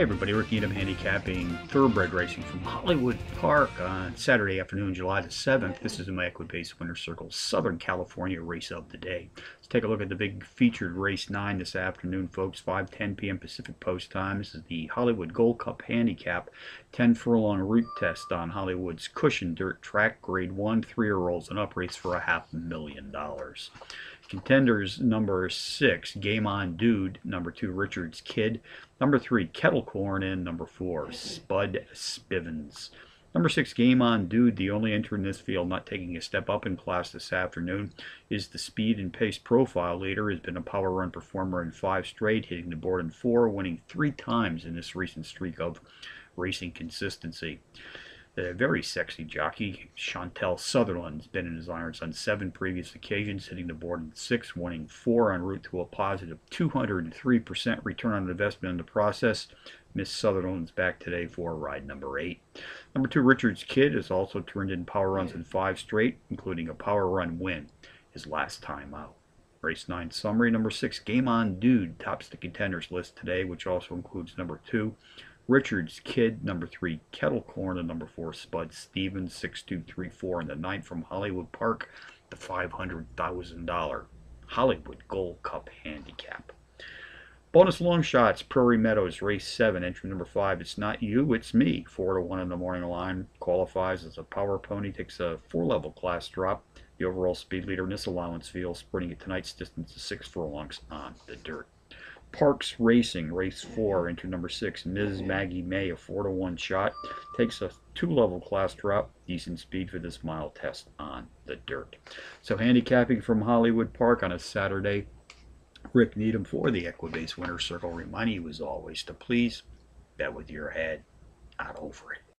Hey everybody, Rick Needham handicapping thoroughbred racing from Hollywood Park on Saturday afternoon, July the 7th. This is my Equibase Winner Circle Southern California race of the day. Let's take a look at the big featured race 9 this afternoon, folks. 5:10 p.m. Pacific Post Time. This is the Hollywood Gold Cup Handicap 10 furlong route test on Hollywood's Cushion Dirt Track, Grade 1, 3-year-olds, and up race for a half million dollars. Contenders number six, Game On Dude. Number two, Richard's Kid. Number three, Kettle Corn. And number four, Spud Spivens. Number six, Game On Dude, the only entry in this field not taking a step up in class this afternoon, is the speed and pace profile leader. Has been a power run performer in five straight, hitting the board in four, winning three times in this recent streak of racing consistency. The very sexy jockey, Chantal Sutherland, has been in his irons on seven previous occasions, hitting the board in six, winning four en route to a positive 203% return on investment in the process. Miss Sutherland's back today for ride number eight. Number two, Richard's Kid has also turned in power runs in five straight, including a power run win his last time out. Race 9 summary. Number 6, Game On Dude tops the contenders list today, which also includes number 2, Richards Kid, number three, Kettle Corn, and number four, Spud Spivens, 6234, and the ninth from Hollywood Park, the $500,000 Hollywood Gold Cup Handicap. Bonus long shots, Prairie Meadows, race seven, entry number five. It's not you, it's me. Four to one in the morning line. Qualifies as a power pony, takes a four level class drop. The overall speed leader in this allowance field, sprinting at tonight's distance of six furlongs on the dirt. Parx Racing, race four, entry number six, Ms. Maggie May, a four to one shot, takes a two level class drop, decent speed for this mile test on the dirt. So handicapping from Hollywood Park on a Saturday, Rick Needham for the Equibase Winner Circle, reminding you as always to please bet with your head, not over it.